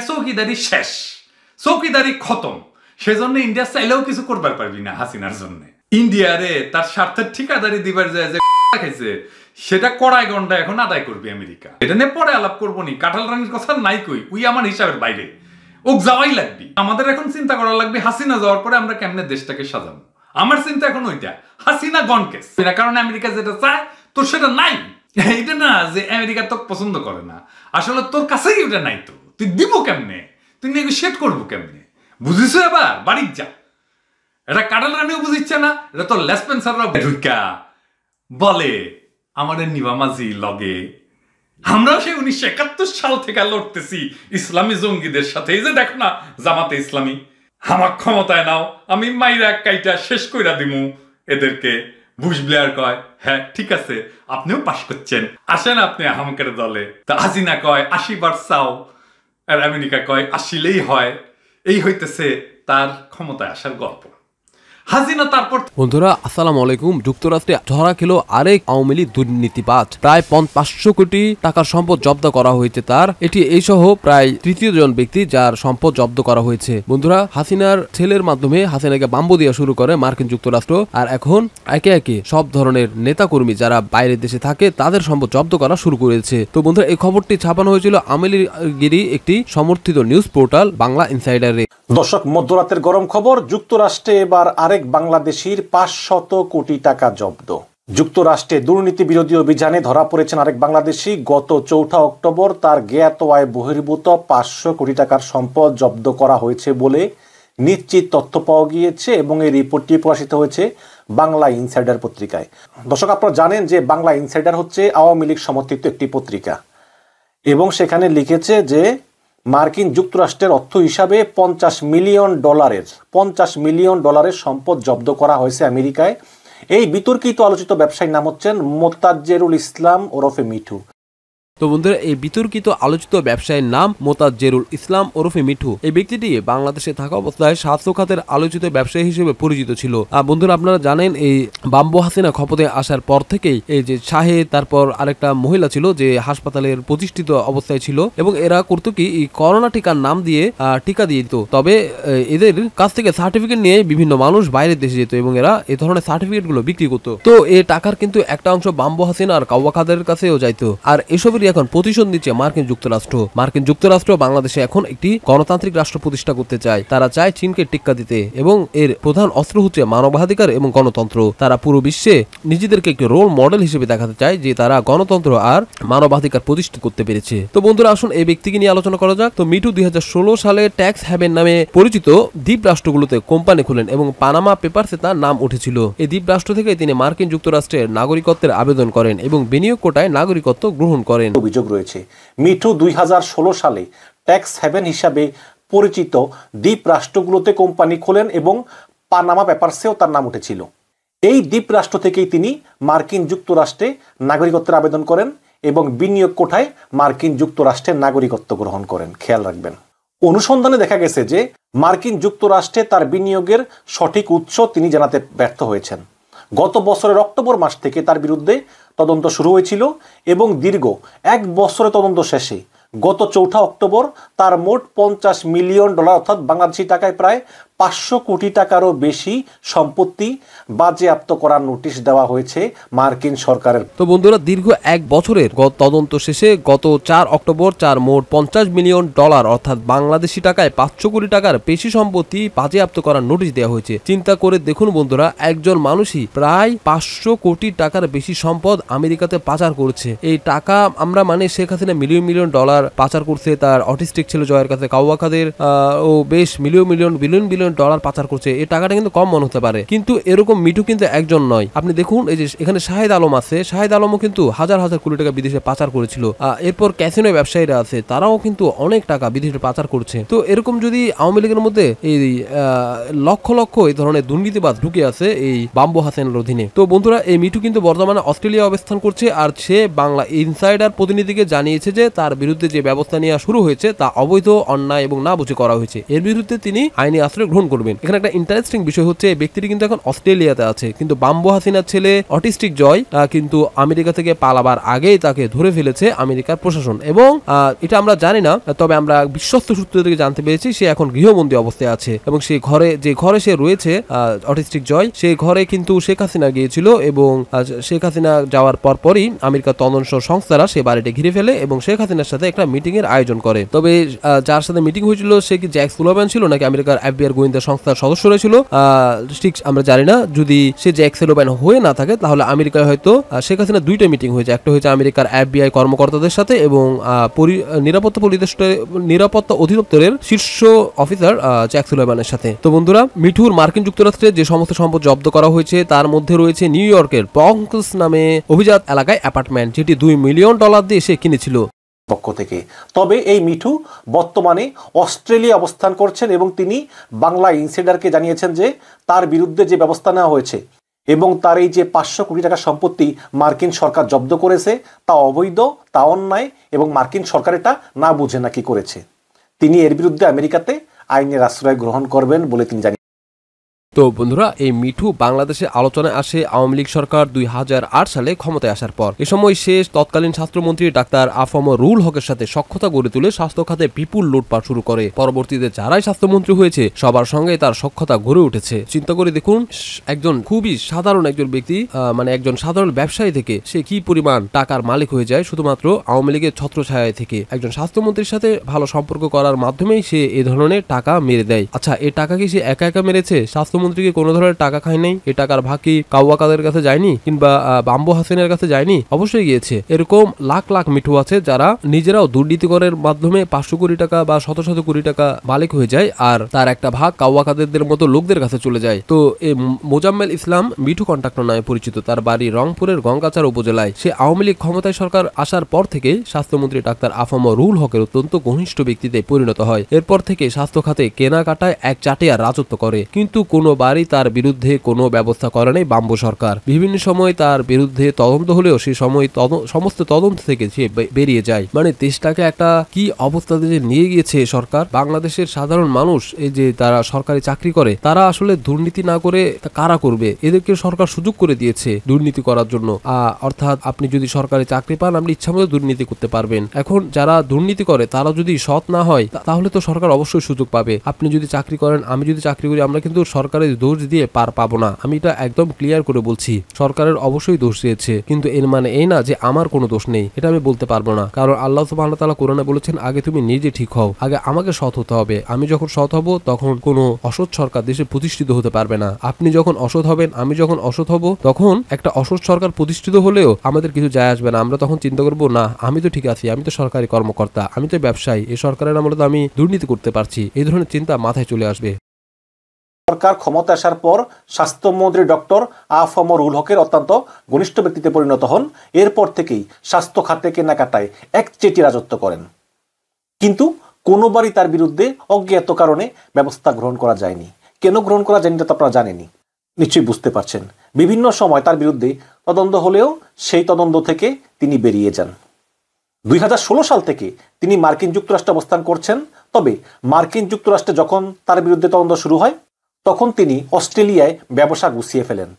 চৌকিদারি শেষ। চৌকিদারি খতম। সেজন্য ইন্ডিয়া চাইলেও কিছু করবার পারবি না হাসিনার জন্য। ইন্ডিয়ারে তার স্বার্থের ঠিকাদারি দিবার যায় যে খাইছে, সেটা কড়াই গন্ডা এখন আদায় করবে আমেরিকা। এটা নিয়ে পরে আলাপ করব নি। কাঁঠাল রানীর কথা নাই কই, উই আমার হিসাবের বাইরে। ওক যাওয়াই লাগবে। আমাদের এখন চিন্তা করা লাগবে, হাসিনা যাওয়ার পরে আমরা কেমনে দেশটাকে সাজাবো আমার চিন্তা এখন ওইটা। হাসিনা গন কেস কারণ আমেরিকা যেটা চায়, তোর সেটা নাই। এইটা না যে আমেরিকা তোকে পছন্দ করে না। আসলে তোর কাছেই ওটা নাই তো। তুই দিব কেমনে? তুই নেগোসিয়েট করব কেমনে? বুঝিস এবার? বাড়ির যা। এটা কাটাল রানিও বুঝিচ্ছে না, এটা তো লেসপেন্সাররা ঢুকা বলে, আমাদের নিবামাজি লগে, আমরাও সেই উনিশশো একাত্তর সাল থেকে লড়তেছি ইসলামী জঙ্গিদের সাথে। এই যে দেখো না, জামাতে ইসলামী। আমার ক্ষমতায় নাও, আমি মাইরা কাইটা শেষ কইরা দিমু। এদেরকে বুশ ব্লেয়ার কয় হ্যাঁ ঠিক আছে, আপনিও পাশ করছেন। আসেন আপনি আহমকের দলে। তা হাসিনা কয়, আশি বার চাও। আর আমেরিকা কয় আসিলেই হয়। এই হইতেছে তার ক্ষমতায় আসার গল্প। হাসিনা তারপর বন্ধুরা আসসালামু আলাইকুম। যুক্তরাষ্ট্রে ধরা খেলো আরেক আওয়ামী লীগ দুর্নীতিবাজ। প্রায় পাঁচশো কোটি টাকার সম্পদ জব্দ করা হয়েছে তার। এটি এই সহ প্রায় তৃতীয় জন ব্যক্তি যার সম্পদ জব্দ করা হয়েছে। বন্ধুরা হাসিনার ছেলের মাধ্যমে হাসিনাকে বাম্বু দেওয়া শুরু করে মার্কিন যুক্তরাষ্ট্র। আর এখন একে একে সব ধরনের নেতাকর্মী যারা বাইরের দেশে থাকে তাদের সম্পদ জব্দ করা শুরু করেছে। তো বন্ধুরা এই খবরটি ছাপানো হয়েছিল আমেলিগিরি একটি সমর্থিত নিউজ পোর্টাল বাংলা ইনসাইডারে। দর্শক মধ্যরাতের গরম খবর। যুক্তরাষ্ট্রে এবার আরেক বাংলাদেশির পাঁচ শত কোটি টাকা জব্দ। যুক্তরাষ্ট্রে দুর্নীতি বিরোধী অভিযানে ধরা পড়েছেন আরেক বাংলাদেশি। গত চৌঠা অক্টোবর তার জ্ঞাত আয় বহির্ভূত পাঁচশো কোটি টাকার সম্পদ জব্দ করা হয়েছে বলে নিশ্চিত তথ্য পাওয়া গিয়েছে এবং এই রিপোর্টটি প্রকাশিত হয়েছে বাংলা ইনসাইডার পত্রিকায়। দর্শক, আপনারা জানেন যে বাংলা ইনসাইডার হচ্ছে আওয়ামী লীগ সমর্থিত একটি পত্রিকা এবং সেখানে লিখেছে যে মার্কিন যুক্তরাষ্ট্রের অর্থ হিসাবে পঞ্চাশ মিলিয়ন ডলারের, পঞ্চাশ মিলিয়ন ডলারের সম্পদ জব্দ করা হয়েছে আমেরিকায়। এই বিতর্কিত আলোচিত ব্যবসায়ীর নাম হচ্ছেন মোত্তাজ্জেরুল ইসলাম ওরফে মিঠু। তো বন্ধুরা, এই বিতর্কিত আলোচিত ব্যবসায়ীর নাম মোতাজ্জেরুল ইসলাম ওরফে মিঠু। এই ব্যক্তিটি বাংলাদেশে থাকা অবস্থায় স্বাস্থ্য খাতের আলোচিত ব্যবসায়ী হিসেবে পরিচিত ছিল। আর বন্ধুরা, আপনারা জানেন, এই বাম্বু হাসিনা ক্ষমতায় আসার পর থেকেই এই যে শাহেদ তারপর আরেকটা মহিলা ছিল যে হাসপাতালের প্রতিষ্ঠিত অবস্থায় ছিল এবং এরা করতো কি করোনা টিকার নাম দিয়ে টিকা দিয়ে দিত। তবে এদের কাছ থেকে সার্টিফিকেট নিয়ে বিভিন্ন মানুষ বাইরের দেশে যেত এবং এরা এ ধরনের সার্টিফিকেটগুলো বিক্রি করতো। তো এই টাকার কিন্তু একটা অংশ বাম্বু হাসিনা আর কাউয়া খাদের কাছেও যাইতো। আর এসবেরই এখন প্রতিশোধ নিচ্ছে মার্কিন যুক্তরাষ্ট্র। মার্কিন যুক্তরাষ্ট্র বাংলাদেশে এখন একটি গণতান্ত্রিক রাষ্ট্র প্রতিষ্ঠা করতে চায়। তারা চায় চীনকে টিক্কা দিতে এবং এর প্রধান অস্ত্র হচ্ছে মানবাধিকার এবং গণতন্ত্র। তারা পুরো বিশ্বে নিজেদেরকে একটি রোল মডেল হিসেবে দেখাতে চায় যে তারা গণতন্ত্র আর মানবাধিকার প্রতিষ্ঠা করতে পেরেছে। তো বন্ধুরা, আসুন এই ব্যক্তিকে নিয়ে আলোচনা করা যাক। তো মিটু দুই হাজার ষোলো সালে ট্যাক্স হ্যাভেন নামে পরিচিত দ্বীপ রাষ্ট্রগুলোতে কোম্পানি খুলেন এবং পানামা পেপারসে তার নাম উঠেছিল। এই দ্বীপ রাষ্ট্র থেকে তিনি মার্কিন যুক্তরাষ্ট্রের নাগরিকত্বের আবেদন করেন এবং বিনিয়োগ কোটায় নাগরিকত্ব গ্রহণ করেন। অভিযোগ রয়েছে। মিঠু দুই সালে ট্যাক্স হ্যাভেন হিসাবে পরিচিত দ্বীপ রাষ্ট্রগুলোতে কোম্পানি খোলেন এবং পানামা পেপারসেও তার নাম উঠেছিল। এই দ্বীপ রাষ্ট্র থেকেই তিনি মার্কিন যুক্তরাষ্ট্রে নাগরিকত্বের আবেদন করেন এবং বিনিয়োগ কোঠায় মার্কিন যুক্তরাষ্ট্রের নাগরিকত্ব গ্রহণ করেন। খেয়াল রাখবেন। অনুসন্ধানে দেখা গেছে যে মার্কিন যুক্তরাষ্ট্রে তার বিনিয়োগের সঠিক উৎস তিনি জানাতে ব্যর্থ হয়েছেন। গত বছরের অক্টোবর মাস থেকে তার বিরুদ্ধে তদন্ত শুরু হয়েছিল এবং দীর্ঘ এক বছরের তদন্ত শেষে গত চৌঠা অক্টোবর তার মোট পঞ্চাশ মিলিয়ন ডলার অর্থাৎ বাংলাদেশি টাকায় প্রায় পাঁচশো কোটি টাকারও বেশি সম্পত্তি বাজেয়াপ্ত করার নোটিশ দেওয়া হয়েছে মার্কিন সরকারের। তো বন্ধুরা, দীর্ঘ এক বছরের তদন্ত শেষে গত চার অক্টোবর চার মোট পঞ্চাশ মিলিয়ন ডলার অর্থাৎ বাংলাদেশি টাকায় পাঁচশো কোটি টাকার বেশি সম্পত্তি বাজেয়াপ্ত করার নোটিশ দেওয়া হয়েছে। চিন্তা করে দেখুন বন্ধুরা, একজন মানুষই প্রায় পাঁচশো কোটি টাকার বেশি সম্পদ আমেরিকাতে পাচার করছে। এই টাকা আমরা মানে Sheikh Hasina million million dollar পাচার করছে, তার অটিস্টিক ছিল জয়ের কাছে কাউয়া খাদের ও বেশ million million, billion billion dollar পাচার করছে। এই টাকাটা কিন্তু কম মনে হতে পারে। কিন্তু এরকম মিঠু কিন্তু একজন নয়। আপনি দেখুন, এই যে এখানে শাহেদ আলম আছে। শাহেদ আলমও কিন্তু হাজার হাজার কোটি টাকা বিদেশে পাচার করেছিল। এরপর ক্যাসিনো ব্যবসায়ীরা আছে। তারাও কিন্তু অনেক টাকা বিদেশে পাচার করছে। তো এরকম যদি আওয়ামী লীগের মধ্যে এই লক্ষ লক্ষ এই ধরনের দুর্নীতিবাদ ঢুকে আছে এই বাম্বু হাসেনের অধীনে। তো বন্ধুরা, এই মিঠু কিন্তু বর্তমানে অস্ট্রেলিয়া অবস্থান করছে আর সে বাংলা ইনসাইডার প্রতিনিধিকে জানিয়েছে যে তার বিরুদ্ধে যে ব্যবস্থা নেওয়া শুরু হয়েছে তা অবৈধ, অন্যায় এবং না বুঝে করা হয়েছে। এর বিরুদ্ধে তিনি আইনি আশ্রয় গ্রহণ গ্রহণ করবেন। এখানে একটা ইন্টারেস্টিং বিষয় হচ্ছে ব্যক্তিটি কিন্তু এখন অস্ট্রেলিয়াতে আছে। কিন্তু বাম্বু হাসিনার ছেলে অটিস্টিক জয় কিন্তু আমেরিকা থেকে পালাবার আগেই তাকে ধরে ফেলেছে আমেরিকার প্রশাসন। এবং এটা আমরা জানি না, তবে আমরা বিশ্বস্ত সূত্র থেকে জানতে পেরেছি, সে এখন গৃহবন্দী অবস্থায় আছে। এবং সেই ঘরে, যে ঘরে সে রয়েছে অটিস্টিক জয় সেই ঘরে কিন্তু শেখ হাসিনা গিয়েছিল এবং শেখ হাসিনা যাওয়ার পরপরই আমেরিকার তদন্ত সংস্থারা সে বাড়িটি ঘিরে ফেলে এবং শেখ হাসিনার সাথে একটা মিটিং এর আয়োজন করে। তবে যার সাথে মিটিং হয়েছিল, সে কি জ্যাক সুলোভ্যান ছিল নাকি আমেরিকার এফবিআর গোয়েন্দা সংস্থার সদস্যরা ছিল। ঠিক আমরা জানি না, যদি সে জ্যাক সুলোভ্যান হয়ে না থাকে, তাহলে আমেরিকায় হয়তো শেখ হাসিনা দুইটা মিটিং হয়েছে। একটা হয়েছে আমেরিকার এফবিআই কর্মকর্তাদের সাথে এবং নিরাপত্তা নিরাপত্তা অধিদপ্তরের শীর্ষ অফিসার জ্যাক সুলেমানের সাথে। তো বন্ধুরা, মিঠুর মার্কিন যুক্তরাষ্ট্রে যে সমস্ত সম্পদ জব্দ করা হয়েছে, তার মধ্যে রয়েছে নিউ ইয়র্কের বঙ্কস নামে অভিজাত এলাকায় অ্যাপার্টমেন্ট, যেটি দুই মিলিয়ন ডলার দিয়ে সে কিনেছিল। পক্ষ থেকে। তবে এই মিঠু বর্তমানে অস্ট্রেলিয়া অবস্থান করছেন এবং তিনি বাংলা ইনসাইডারকে জানিয়েছেন যে তার বিরুদ্ধে যে ব্যবস্থা নেওয়া হয়েছে এবং তার এই যে পাঁচশো কোটি টাকা সম্পত্তি মার্কিন সরকার জব্দ করেছে, তা অবৈধ, তা অন্যায় এবং মার্কিন সরকার এটা না বুঝে নাকি করেছে। তিনি এর বিরুদ্ধে আমেরিকাতে আইনের আশ্রয় গ্রহণ করবেন বলে তিনি জানিয়েছেন। তো বন্ধুরা, এই মিঠু বাংলাদেশে আলোচনায় আসে আওয়ামী লীগ সরকার দুই হাজার আট সালে ক্ষমতায় আসার পর। এ সময় শেষ তৎকালীন স্বাস্থ্যমন্ত্রী ডাক্তার আফম রুল হকের সাথে সক্ষতা গড়ে তুলে স্বাস্থ্য খাতে বিপুল লুটপাট শুরু করে। পরবর্তীতে যারাই স্বাস্থ্যমন্ত্রী হয়েছে, সবার সঙ্গে তার সক্ষতা গড়ে উঠেছে। চিন্তা করে দেখুন, একজন খুবই সাধারণ একজন ব্যক্তি মানে একজন সাধারণ ব্যবসায়ী থেকে সে কি পরিমাণ টাকার মালিক হয়ে যায়, শুধুমাত্র আওয়ামী লীগের ছত্রছায়ায় থেকে। একজন স্বাস্থ্যমন্ত্রীর সাথে ভালো সম্পর্ক করার মাধ্যমেই সে এ ধরনের টাকা মেরে দেয়। আচ্ছা এ টাকা কি সে একা একা মেরেছে? স্বাস্থ্যমন্ত্রীকে কোনো ধরনের টাকা খায় নাই এই টাকার ভাগ কি কাউয়া কাদের কাছে যায়নি কিংবা বাম্বু হাসিনের কাছে যায়নি, অবশ্যই গিয়েছে। এরকম লাখ লাখ মিঠু আছে যারা নিজেরাও দুর্নীতি করার মাধ্যমে পাঁচশো কোটি টাকা বা শত শত কোটি টাকা মালিক হয়ে যায় আর তার একটা ভাগ কাউয়া কাদেরদের মতো লোকদের কাছে চলে যায়। তো এই মোজাম্মেল ইসলাম মিঠু কন্ট্রাক্টর নামে পরিচিত, তার বাড়ি রংপুরের গঙ্গাচার উপজেলায়। সে আওয়ামী লীগ ক্ষমতায় সরকার আসার পর থেকে স্বাস্থ্যমন্ত্রী ডাক্তার আফম রুল হকের অত্যন্ত ঘনিষ্ঠ ব্যক্তিতে পরিণত হয়। এরপর থেকে স্বাস্থ্য খাতে কেনাকাটায় এক চাটিয়া রাজত্ব করে। কিন্তু কোনো বাড়ি তার বিরুদ্ধে কোনো ব্যবস্থা করে নাই বাম্বু সরকার। বিভিন্ন সময় তার বিরুদ্ধে তদন্ত হলেও সে সময় সমস্ত তদন্ত থেকে সে বেরিয়ে যায়। মানে দেশটাকে একটা কি অবস্থাতে যে নিয়ে গিয়েছে সরকার? বাংলাদেশের সাধারণ মানুষ, এই যে তারা সরকারি চাকরি করে, তারা আসলে দুর্নীতি না করে কারা করবে? এদেরকে সরকার সুযোগ করে দিয়েছে দুর্নীতি করার জন্য। অর্থাৎ আপনি যদি সরকারি চাকরি পান, আপনি ইচ্ছামতো দুর্নীতি করতে পারবেন। এখন যারা দুর্নীতি করে, তারা যদি সৎ না হয় তাহলে তো সরকার অবশ্যই সুযোগ পাবে। আপনি যদি চাকরি করেন, আমি যদি চাকরি করি, আমরা কিন্তু সরকারের দোষ দিয়ে পার পাবো না। আমি এটা একদম ক্লিয়ার করে বলছি। সরকারের অবশ্যই দোষ দিয়েছে। কিন্তু এর মানে এই না যে আমার কোনো দোষ নেই। এটা আমি বলতে পারব না। কারণ আল্লাহ সুবহানাহু ওয়া তাআলা কোরআনে বলেছেন, আগে তুমি নিজে ঠিক হও। আগে আমাকে সৎ হতে হবে। আমি যখন সৎ হব, তখন কোনো অসৎ সরকার দেশে প্রতিষ্ঠিত হতে পারবে না। আপনি যখন অসৎ হবেন, আমি যখন অসৎ হব, তখন একটা অসৎ সরকার প্রতিষ্ঠিত হলেও আমাদের কিছু যায় আসবে না। আমরা তখন চিন্তা করব, না, আমি তো ঠিক আছি। আমি তো সরকারি কর্মকর্তা। আমি তো ব্যবসায়ী। এই সরকারের আমলে তো আমি দুর্নীতি করতে পারছি। এই ধরনের চিন্তা মাথায় চলে আসবে। সরকার ক্ষমতা আসার পর স্বাস্থ্যমন্ত্রী ডক্টর আফম রুল হকের অত্যন্ত ঘনিষ্ঠ ব্যক্তিতে পরিণত হন। এরপর থেকেই স্বাস্থ্য খাতে কেনাকাটায় এক চেটি রাজত্ব করেন। কিন্তু কোনোবারই তার বিরুদ্ধে অজ্ঞাত কারণে ব্যবস্থা গ্রহণ করা যায়নি। কেন গ্রহণ করা যায়নি তা তো আপনারা জানেনই। নিশ্চয়ই বুঝতে পারছেন। বিভিন্ন সময় তার বিরুদ্ধে তদন্ত হলেও সেই তদন্ত থেকে তিনি বেরিয়ে যান। দুই হাজার ষোলো সাল থেকে তিনি মার্কিন যুক্তরাষ্ট্রে অবস্থান করছেন। তবে মার্কিন যুক্তরাষ্ট্রে যখন তার বিরুদ্ধে তদন্ত শুরু হয় তখন তিনি অস্ট্রেলিয়ায় ব্যবসা গুছিয়ে ফেলেন।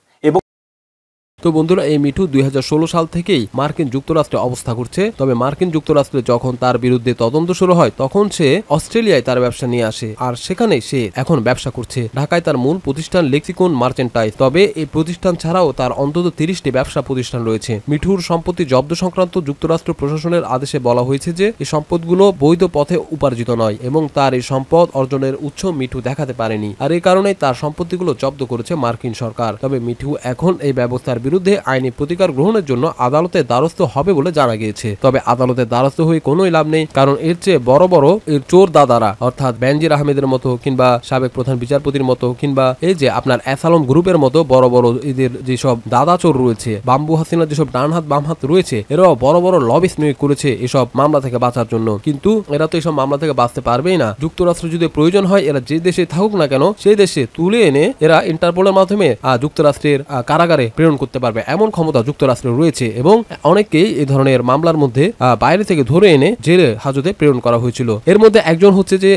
তো বন্ধুরা, এই মিঠু দুই হাজার ষোলো সাল থেকেই মার্কিন যুক্তরাষ্ট্রে অবস্থা করছে তবে মার্কিন যুক্তরাষ্ট্রে যখন তার বিরুদ্ধে তদন্ত শুরু হয়, তখন সে অস্ট্রেলিয়ায় তার ব্যবসা নিয়ে আসে আর সেখানে সে এখন ব্যবসা করছে। ঢাকায় তার মূল প্রতিষ্ঠান লেক্সিকন মার্চেন্টাইজ তবে এই প্রতিষ্ঠান ছাড়াও তার অন্তত তিরিশটি ব্যবসা প্রতিষ্ঠান রয়েছে। মিঠুর সম্পত্তি জব্দ সংক্রান্ত যুক্তরাষ্ট্র প্রশাসনের আদেশে বলা হয়েছে যে, এই সম্পদগুলো বৈধ পথে উপার্জিত নয় এবং তার এই সম্পদ অর্জনের উৎস মিঠু দেখাতে পারেনি। আর এই কারণেই তার সম্পত্তিগুলো জব্দ করেছে মার্কিন সরকার। তবে মিঠু এখন এই ব্যবস্থার বিরুদ্ধে আইনি প্রতিকার গ্রহণের জন্য আদালতের দ্বারস্থ হবে বলে জানা গিয়েছে। তবে আদালতের দ্বারস্থ হয়ে কোনোই লাভ নেই, কারণ এর চেয়ে বড় বড় এর চোর দাদারা, অর্থাৎ বেনজির আহমেদের মতো কিংবা সাবেক প্রধান বিচারপতির মতো কিংবা এই যে আপনার অ্যাসালম গ্রুপের মতো বড় বড় এদের যেসব দাদা চোর রয়েছে, বাম্বু হাসিনার যেসব ডান হাত রয়েছে, এরাও বড় বড় লবিস নিয়োগ করেছে এসব মামলা থেকে বাঁচার জন্য। কিন্তু এরা তো এসব মামলা থেকে বাঁচতে পারবেই না। যুক্তরাষ্ট্র যদি প্রয়োজন হয়, এরা যে দেশে থাকুক না কেন, সেই দেশে তুলে এনে এরা ইন্টারপোলের মাধ্যমে যুক্তরাষ্ট্রের কারাগারে প্রেরণ করতে পারবে এমন ক্ষমতা যুক্তরাষ্ট্রের রয়েছে এবং অনেককেই এই ধরনের মামলার মধ্যে বাইরে থেকে ধরে এনে জেলে হাজতে প্রেরণ করা হয়েছিল। এর মধ্যে একজন হচ্ছে যে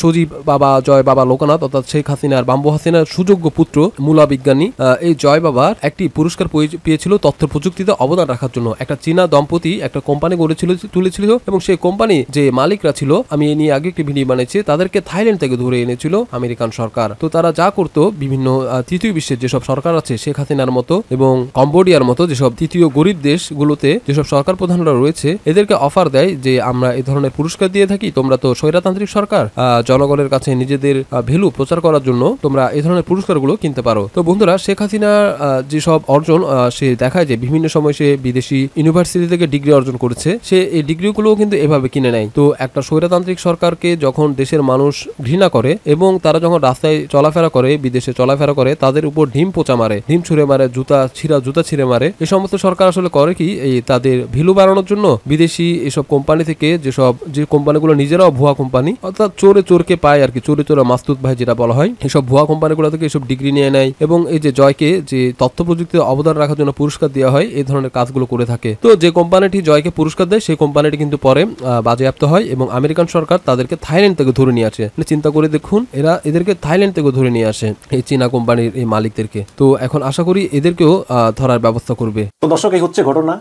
সজীব বাবা, জয় বাবা লোকনাথ অর্থাৎ শেখ হাসিনার বাম্বু হাসিনার সুযোগ্য পুত্র, মূলা বিজ্ঞানী এই জয় বাবার একটি পুরস্কার পেয়েছিল তথ্য প্রযুক্তিতে অবদান রাখার জন্য। একটা চীনা দম্পতি একটা কোম্পানি গড়েছিল তুলেছিল এবং সেই কোম্পানি যে মালিকরা ছিল, আমি এ নিয়ে আগে একটি ভিডিও বানিয়েছি, তাদেরকে থাইল্যান্ড থেকে ধরে এনেছিল আমেরিকান সরকার। তো তারা যা করতো, বিভিন্ন তৃতীয় বিশ্বের যেসব সরকার আছে, শেখ হাসিনার মতো এবং কম্বোডিয়ার মতো যেসব তৃতীয় গরিব দেশগুলোতে যেসব সরকার প্রধানরা রয়েছে, এদেরকে অফার দেয় যে, আমরা এই ধরনের পুরস্কার দিয়ে থাকি, তোমরা তো স্বৈরতান্ত্রিক সরকার। জনগণের কাছে নিজেদের ভ্যালু প্রচার করার জন্য তোমরা এই ধরনের পুরস্কারগুলো কিনতে পারো। তো বন্ধুরা, শেখ হাসিনার যেসব অর্জন সে দেখায় যে, বিভিন্ন সময় সে বিদেশি ইউনিভার্সিটি থেকে ডিগ্রি অর্জন করেছে, সে এই ডিগ্রিগুলোও কিন্তু এভাবে কিনে নেয়। তো একটা স্বৈরতান্ত্রিক সরকারকে যখন দেশের মানুষ ঘৃণা করে এবং তারা যখন রাস্তায় চলাফেরা করে, বিদেশে চলাফেরা করে, তাদের উপর ডিম পোচা মারে ডিম ছুঁড়ে মারে, জুতা ছিঁড়া জুতা ছিঁড়ে মারে। এই সমস্ত সরকার আসলে করে কি? এই তাদের ভ্যালু বাড়ানোর জন্য বিদেশি এসব কোম্পানি থেকে যেসব যে কোম্পানিগুলো নিজেরাও ভুয়া কোম্পানি, অর্থাৎ চোরে চোরকে পায় আর কি, চোরে চোরে মাস্তুদ ভাই যেটা বলা হয়, এসব ভুয়া কোম্পানিগুলো থেকে এসব ডিগ্রি নিয়ে নেয় এবং এই যে জয়কে যে তথ্য প্রযুক্তিতে অবদান রাখার জন্য পুরস্কার দেওয়া হয়, এই ধরনের কাজগুলো করে থাকে। তো যে কোম্পানিটি জয়কে পুরস্কার দেয় সেই কোম্পানিটি কিন্তু পরে বাজেয়াপ্ত হয় এবং আমেরিকান সরকার তাদেরকে থাইল্যান্ড থেকে ধরে নিয়ে আসে। মানে চিন্তা করে দেখুন, এরা এদেরকে থাইল্যান্ড থেকে ধরে নিয়ে আসে, এই চীনা কোম্পানির এই মালিকদেরকে। তো এখন আশা করি এদেরকেও ধরার ব্যবস্থা করবে। তো দর্শক, এই হচ্ছে ঘটনা।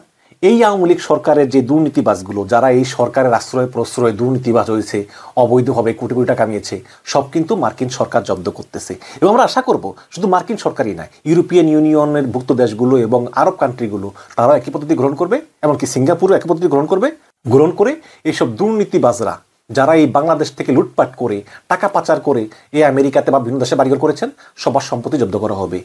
এই আওয়ামী লীগ সরকারের যে দুর্নীতিবাজগুলো, যারা এই সরকারের আশ্রয় প্রশ্রয় দুর্নীতিবাজ হয়েছে, অবৈধভাবে কোটি কোটি টাকা কামিয়েছে, সব কিন্তু মার্কিন সরকার জব্দ করতেছে। এবং আমরা আশা করব, শুধু মার্কিন সরকারই নয়, ইউরোপিয়ান ইউনিয়নের ভুক্ত দেশগুলো এবং আরব কান্ট্রিগুলো তারা একই পদ্ধতি গ্রহণ করবে, এমনকি সিঙ্গাপুরও একই পদ্ধতি গ্রহণ করবে। গ্রহণ করে এইসব দুর্নীতিবাজরা, যারা এই বাংলাদেশ থেকে লুটপাট করে, টাকা পাচার করে, এই আমেরিকাতে বা বিভিন্ন দেশে বাড়িঘর করেছেন, সবার সম্পত্তি জব্দ করা হবে।